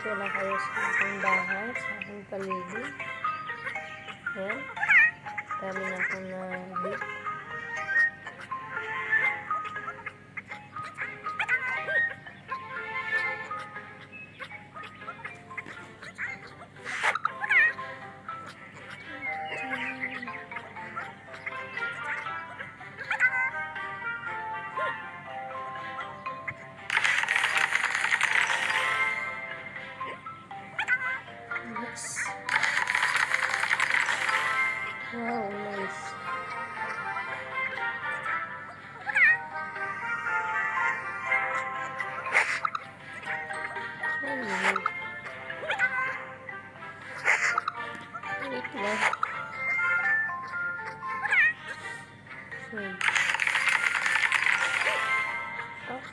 Dito na kayo sa aking bahay, sa aking paligid. Yan. Dami na po na bit.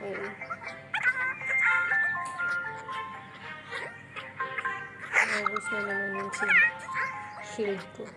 Okay. Naubos na naman yung shield ko.